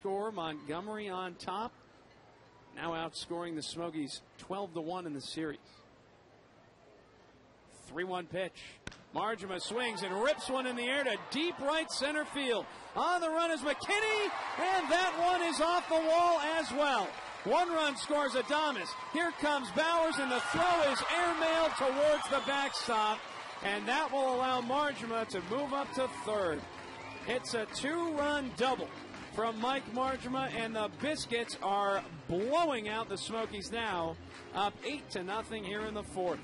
score. Montgomery on top. Now outscoring the Smokies 12 to 1 in the series. 3 1 pitch. Marjama swings and rips one in the air to deep right center field. On the run is McKinney, and that one is off the wall as well. One run scores Adames. Here comes Bauers, and the throw is airmailed towards the backstop, and that will allow Marjama to move up to third. It's a two run double from Mike Marjama, and the Biscuits are blowing out the Smokies now, up eight to nothing here in the fourth.